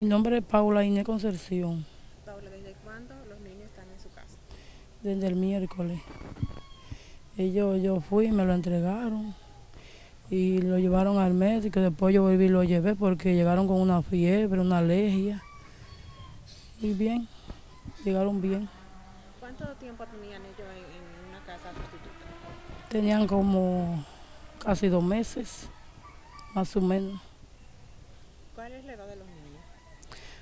Mi nombre es Paula Inés Concepción, Paula, ¿desde cuándo los niños están en su casa? desde el miércoles. Ellos, yo fui, me lo entregaron y lo llevaron al médico. Después yo volví y lo llevé porque llegaron con una fiebre, una alergia. Y bien, llegaron bien. ¿Cuánto tiempo tenían ellos en, en una casa sustituta? Tenían como casi dos meses, más o menos. ¿Cuál es la edad de los niños?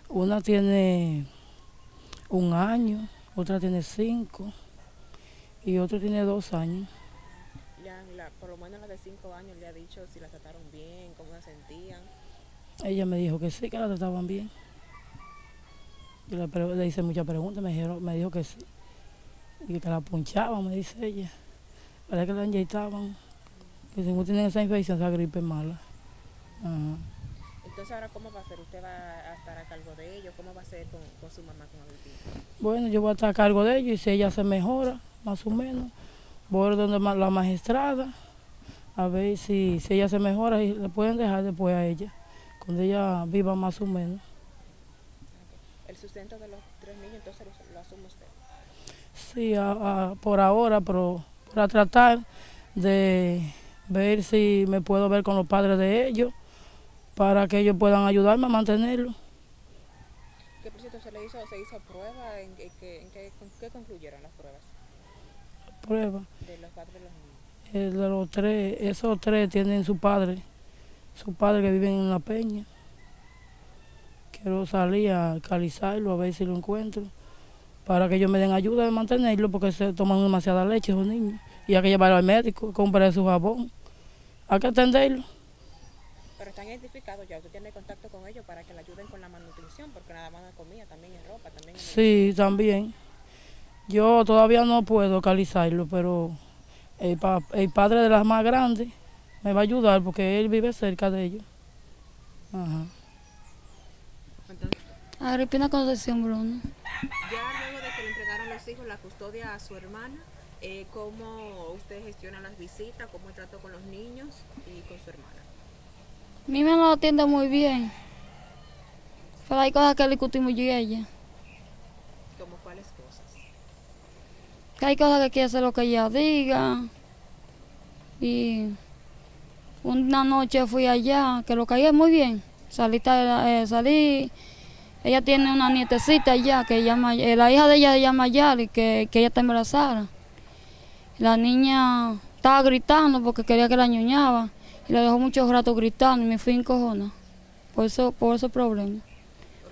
Una tiene un año, otra tiene cinco y otro tiene dos años. Ya, la- por lo menos la de 5 años le ha dicho si la trataron bien, cómo se sentían. Ella me dijo que sí, que la trataban bien. Yo le hice muchas preguntas, me, dijeron, me dijo que sí. Y que la punchaban, me dice ella. Parece que la inyectaban. Que si no tienen esa infección, esa gripe mala. Ajá. Entonces, ¿ahora cómo va a ser? ¿Usted va a estar a cargo de ellos? ¿Cómo va a ser con, con su mamá, con Agustín? Bueno, yo voy a estar a cargo de ellos y si ella se mejora, más o menos, voy a donde la magistrada a ver si, si ella se mejora y le pueden dejar después a ella, cuando ella viva más o menos. El sustento de los tres niños, entonces lo, lo asume usted. Sí, a- a- por ahora, pero para tratar de ver si me puedo ver con los padres de ellos, para que ellos puedan ayudarme a mantenerlo. ¿Qué cierto se le hizo? ¿Se hizo prueba? ¿En, qué- qué- en qué, qué concluyeron las pruebas Prueba. de los padres de los niños? El de los tres, esos tres tienen su padre, su padre que vive en la peña. Quiero salir a calizarlo, a ver si lo encuentro, para que ellos me den ayuda de mantenerlo, porque se toman demasiada leche esos niños. Y hay que llevarlo al médico, comprar su jabón. Hay que atenderlo. Están identificados ya, usted tiene contacto con ellos para que le ayuden con la manutención, porque nada más es comida, también es ropa, también es Sí, también. Yo todavía no puedo calizarlo, pero el, pa- el padre de las más grandes me va a ayudar porque él vive cerca de ellos. Ajá. Agripina Concepción Bruno. ya luego de que le entregaron los hijos la custodia a su hermana, eh, ¿cómo usted gestiona las visitas? ¿Cómo trato con los niños y con su hermana? Mí me lo atiende muy bien. Pero hay cosas que discutimos yo y ella. ¿Cómo cuáles cosas? Que hay cosas que quiere hacer lo que ella diga. Y una noche fui allá, que lo caí muy bien. Salí, eh, salí. Ella tiene una nietecita allá, que llama, eh, la hija de ella se llama Yari, que, que ella está embarazada. La niña estaba gritando porque quería que la ñoñaba. Y la dejó muchos ratos gritando y me fui encojona. Por eso, por ese problema.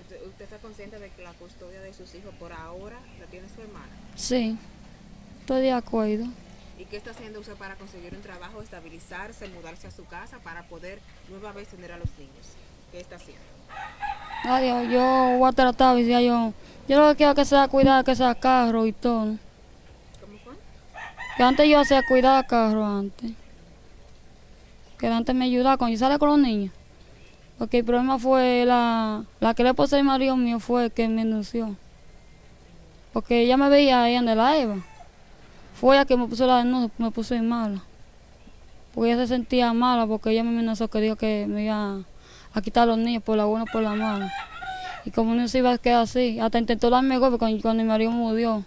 ¿Usted, usted está consciente de que la custodia de sus hijos por ahora la tiene su hermana? Sí, estoy de acuerdo. ¿Y qué está haciendo usted para conseguir un trabajo, estabilizarse, mudarse a su casa para poder nueva vez tener a los niños? ¿Qué está haciendo? Adiós, yo voy a tratar, decía yo. Yo lo que quiero es que sea cuidar, que sea carro y todo. ¿Cómo fue? Que antes yo hacía cuidar carro antes. Que antes me ayudaba cuando yo salía con los niños. Porque el problema fue la, la que le puse el marido mío fue que me denunció. Porque ella me veía ahí en la Eva. Fue ella que me puso la denuncia, me puso en mala. Porque ella se sentía mala porque ella me amenazó que dijo que me iba a quitar los niños por la buena o por la mala. Y como no se iba a quedar así, hasta intentó darme golpe cuando, cuando mi marido murió.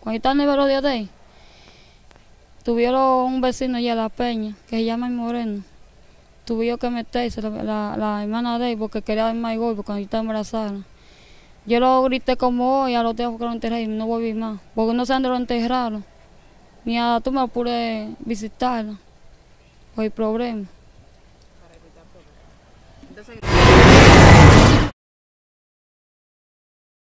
Cuando yo estaba en el de ahí, tuvieron un vecino allá, La Peña, que se llama El Moreno. Tuve yo que meterse, la, la, hermana de él, porque quería darme más golpe cuando yo estaba embarazada. Yo lo grité como hoy, a los días que lo enterré y no volví más. Porque no sé dónde lo enterraron. Ni a tú me pude visitarla. Por el problema. Para evitar problemas.